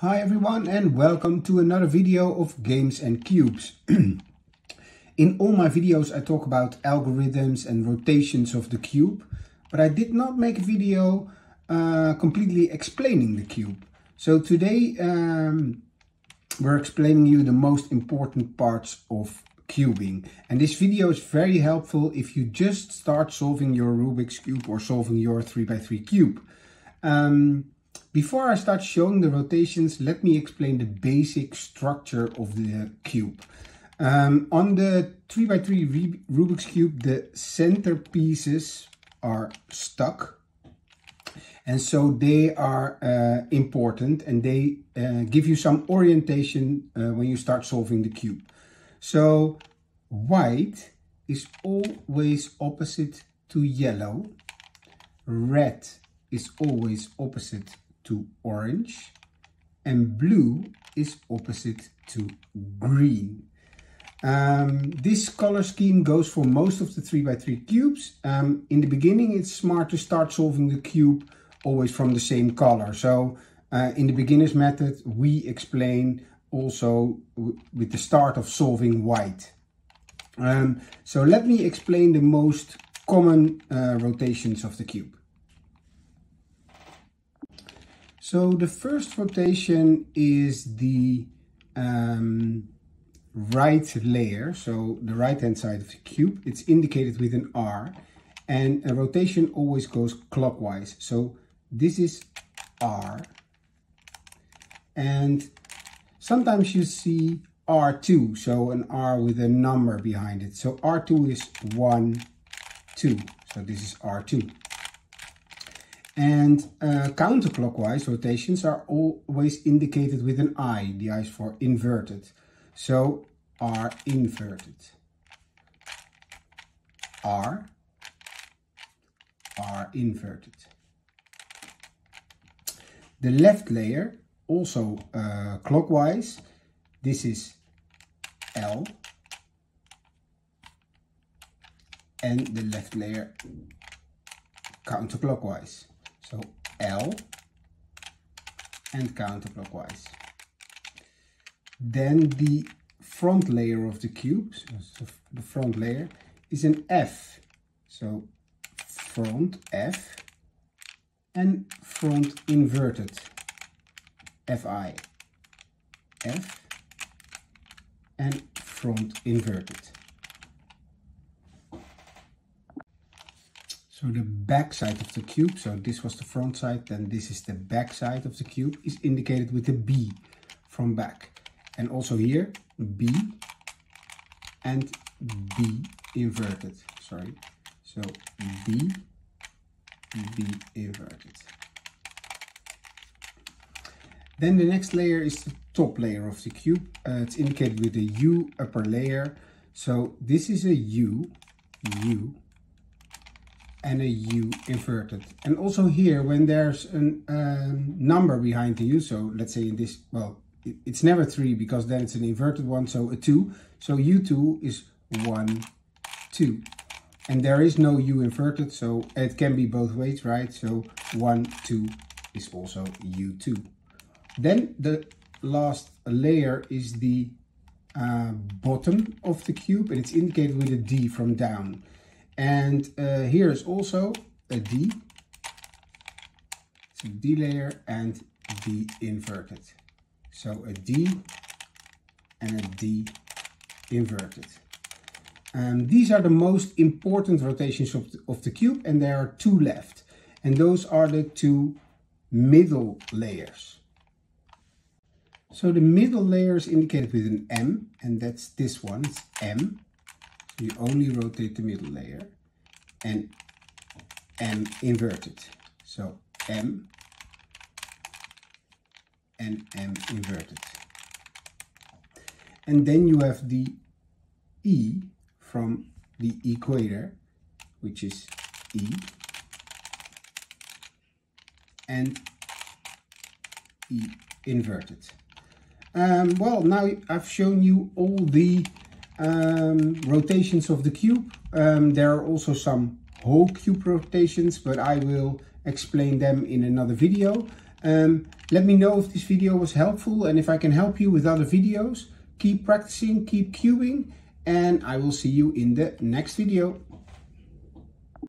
Hi everyone and welcome to another video of Games and Cubes. In all my videos I talk about algorithms and rotations of the cube, but I did not make a video uh, completely explaining the cube. So today um, we're explaining you the most important parts of cubing. And this video is very helpful if you just start solving your Rubik's Cube or solving your 3x3 cube. Um, before I start showing the rotations, let me explain the basic structure of the cube. Um, on the 3x3 Rubik's Cube, the center pieces are stuck. And so they are uh, important and they uh, give you some orientation uh, when you start solving the cube. So white is always opposite to yellow. Red is always opposite to orange and blue is opposite to green. Um, this color scheme goes for most of the 3x3 cubes. Um, in the beginning it's smart to start solving the cube always from the same color. So uh, in the beginner's method we explain also with the start of solving white. Um, so let me explain the most common uh, rotations of the cube. So the first rotation is the um, right layer, so the right hand side of the cube. It's indicated with an R and a rotation always goes clockwise. So this is R and sometimes you see R2, so an R with a number behind it. So R2 is 1, 2, so this is R2. And uh, counterclockwise rotations are always indicated with an I. The I is for inverted. So R inverted. R. R inverted. The left layer, also uh, clockwise, this is L. And the left layer counterclockwise. So L and counterclockwise. Then the front layer of the cube, so the front layer, is an F. So front F and front inverted Fi. F and front inverted. So the back side of the cube, so this was the front side, then this is the back side of the cube, is indicated with a B from back. And also here, B and B inverted, sorry. So B, B inverted. Then the next layer is the top layer of the cube. Uh, it's indicated with a U upper layer. So this is a U, U, and a U inverted. And also here, when there's a um, number behind the U, so let's say in this, well, it, it's never 3 because then it's an inverted one, so a 2. So U2 is 1, 2. And there is no U inverted, so it can be both ways, right? So 1, 2 is also U2. Then the last layer is the uh, bottom of the cube, and it's indicated with a D from down. And uh, here is also a D. A D layer and D inverted. So a D and a D inverted. Um, these are the most important rotations of the, of the cube and there are two left. And those are the two middle layers. So the middle layer is indicated with an M and that's this one, it's M you only rotate the middle layer and M inverted. So M and M inverted. And then you have the E from the equator, which is E, and E inverted. Um, well, now I've shown you all the um, rotations of the cube. Um, there are also some whole cube rotations, but I will explain them in another video. Um, let me know if this video was helpful and if I can help you with other videos. Keep practicing, keep cubing, and I will see you in the next video.